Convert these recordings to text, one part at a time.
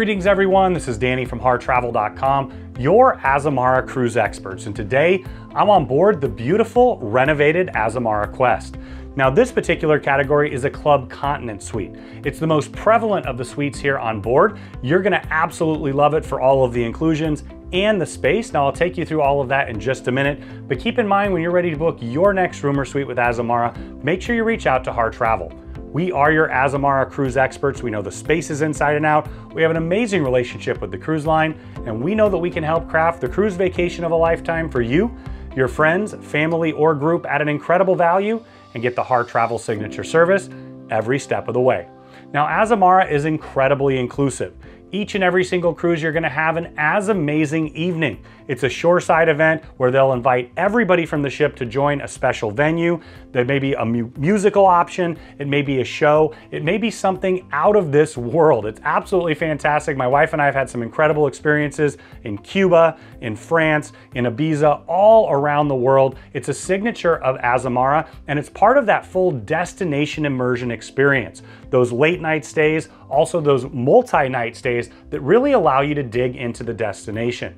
Greetings everyone, this is Danny from HarrTravel.com, your Azamara cruise experts, and today I'm on board the beautiful renovated Azamara Quest. Now this particular category is a Club Continent suite. It's the most prevalent of the suites here on board. You're gonna absolutely love it for all of the inclusions and the space. Now I'll take you through all of that in just a minute, but keep in mind when you're ready to book your next room or suite with Azamara, make sure you reach out to Harr Travel. We are your Azamara cruise experts. We know the spaces inside and out. We have an amazing relationship with the cruise line, and we know that we can help craft the cruise vacation of a lifetime for you, your friends, family, or group at an incredible value and get the Harr Travel signature service every step of the way. Now, Azamara is incredibly inclusive. Each and every single cruise, you're gonna have an AzAmazing Evening. It's a shoreside event where they'll invite everybody from the ship to join a special venue. There may be a mu musical option, it may be a show, it may be something out of this world. It's absolutely fantastic. My wife and I have had some incredible experiences in Cuba, in France, in Ibiza, all around the world. It's a signature of Azamara, and it's part of that full destination immersion experience. Those late night stays, also those multi-night stays that really allow you to dig into the destination.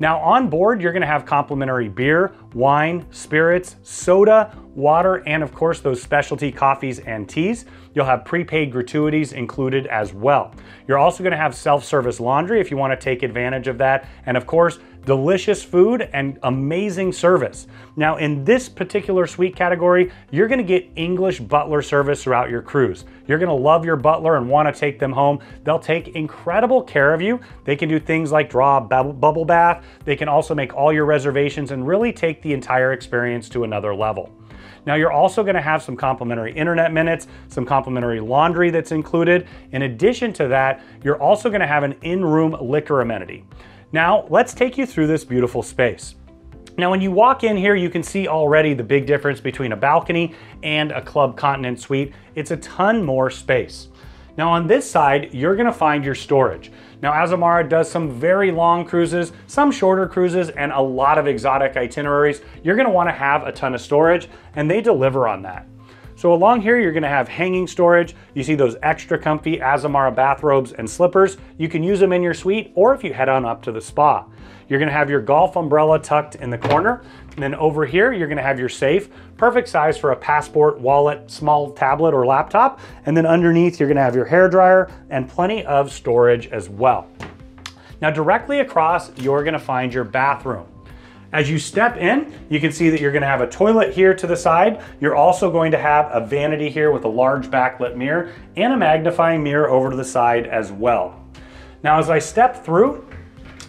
Now on board, you're gonna have complimentary beer, wine, spirits, soda, water, and of course those specialty coffees and teas. You'll have prepaid gratuities included as well. You're also gonna have self-service laundry if you wanna take advantage of that. And of course, delicious food and amazing service. Now in this particular suite category, you're gonna get English butler service throughout your cruise. You're gonna love your butler and wanna take them home. They'll take incredible care of you. They can do things like draw a bubble bath. They can also make all your reservations and really take the entire experience to another level. Now you're also gonna have some complimentary internet minutes, some complimentary laundry that's included. In addition to that, you're also gonna have an in-room liquor amenity. Now let's take you through this beautiful space. Now when you walk in here, you can see already the big difference between a balcony and a Club Continent suite. It's a ton more space. Now on this side, you're gonna find your storage. Now Azamara does some very long cruises, some shorter cruises, and a lot of exotic itineraries. You're gonna wanna have a ton of storage, and they deliver on that. So along here, you're gonna have hanging storage. You see those extra comfy Azamara bathrobes and slippers. You can use them in your suite, or if you head on up to the spa. You're gonna have your golf umbrella tucked in the corner. And then over here, you're gonna have your safe, perfect size for a passport, wallet, small tablet, or laptop. And then underneath, you're gonna have your hair dryer and plenty of storage as well. Now directly across, you're gonna find your bathroom. As you step in, you can see that you're gonna have a toilet here to the side. You're also going to have a vanity here with a large backlit mirror and a magnifying mirror over to the side as well. Now, as I step through,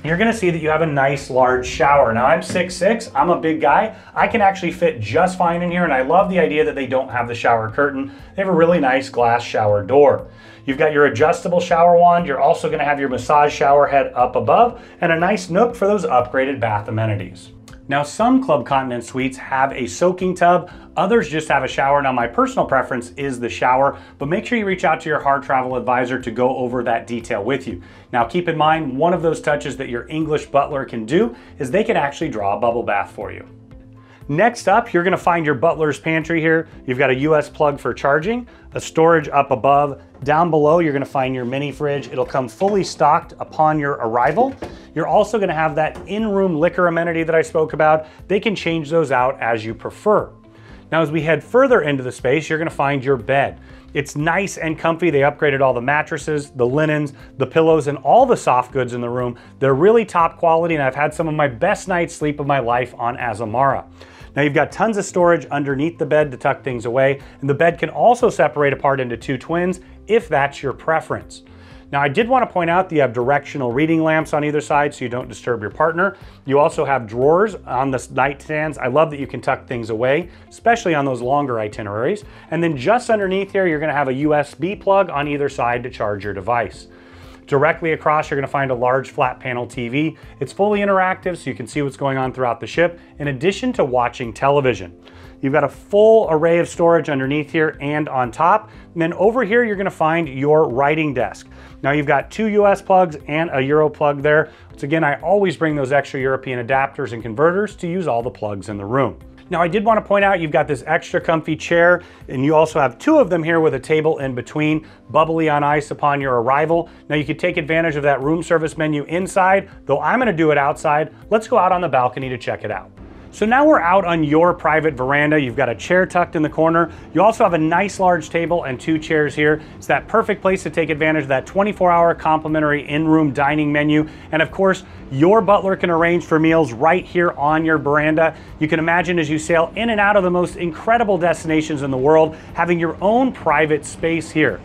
you're gonna see that you have a nice large shower. Now I'm 6'6", I'm a big guy. I can actually fit just fine in here and I love the idea that they don't have the shower curtain. They have a really nice glass shower door. You've got your adjustable shower wand. You're also gonna have your massage shower head up above and a nice nook for those upgraded bath amenities. Now some Club Continent suites have a soaking tub, others just have a shower. Now my personal preference is the shower, but make sure you reach out to your Harr Travel advisor to go over that detail with you. Now keep in mind, one of those touches that your English butler can do is they can actually draw a bubble bath for you. Next up, you're gonna find your butler's pantry here. You've got a US plug for charging, a storage up above. Down below, you're gonna find your mini fridge. It'll come fully stocked upon your arrival. You're also gonna have that in-room liquor amenity that I spoke about. They can change those out as you prefer. Now, as we head further into the space, you're gonna find your bed. It's nice and comfy. They upgraded all the mattresses, the linens, the pillows, and all the soft goods in the room. They're really top quality, and I've had some of my best night's sleep of my life on Azamara. Now you've got tons of storage underneath the bed to tuck things away, and the bed can also separate apart into two twins if that's your preference. Now I did want to point out that you have directional reading lamps on either side so you don't disturb your partner. You also have drawers on the nightstands. I love that you can tuck things away, especially on those longer itineraries. And then just underneath here, you're gonna have a USB plug on either side to charge your device. Directly across, you're gonna find a large flat panel TV. It's fully interactive, so you can see what's going on throughout the ship, in addition to watching television. You've got a full array of storage underneath here and on top. And then over here, you're gonna find your writing desk. Now you've got two US plugs and a Euro plug there. So again, I always bring those extra European adapters and converters to use all the plugs in the room. Now I did want to point out you've got this extra comfy chair and you also have two of them here with a table in between, bubbly on ice upon your arrival. Now you could take advantage of that room service menu inside, though I'm going to do it outside. Let's go out on the balcony to check it out. So now we're out on your private veranda. You've got a chair tucked in the corner. You also have a nice large table and two chairs here. It's that perfect place to take advantage of that 24 hour complimentary in-room dining menu. And of course, your butler can arrange for meals right here on your veranda. You can imagine as you sail in and out of the most incredible destinations in the world, having your own private space here.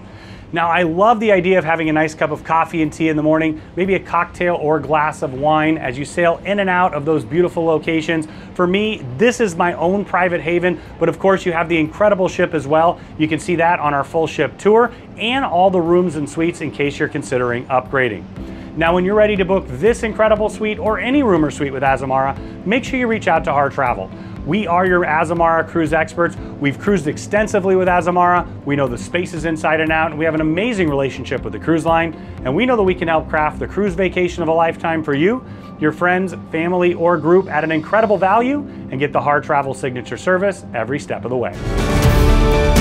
Now, I love the idea of having a nice cup of coffee and tea in the morning, maybe a cocktail or glass of wine as you sail in and out of those beautiful locations. For me, this is my own private haven, but of course you have the incredible ship as well. You can see that on our full ship tour and all the rooms and suites in case you're considering upgrading. Now, when you're ready to book this incredible suite or any room or suite with Azamara, make sure you reach out to Harr Travel. We are your Azamara cruise experts. We've cruised extensively with Azamara. We know the spaces inside and out, and we have an amazing relationship with the cruise line. And we know that we can help craft the cruise vacation of a lifetime for you, your friends, family, or group at an incredible value and get the Harr Travel signature service every step of the way.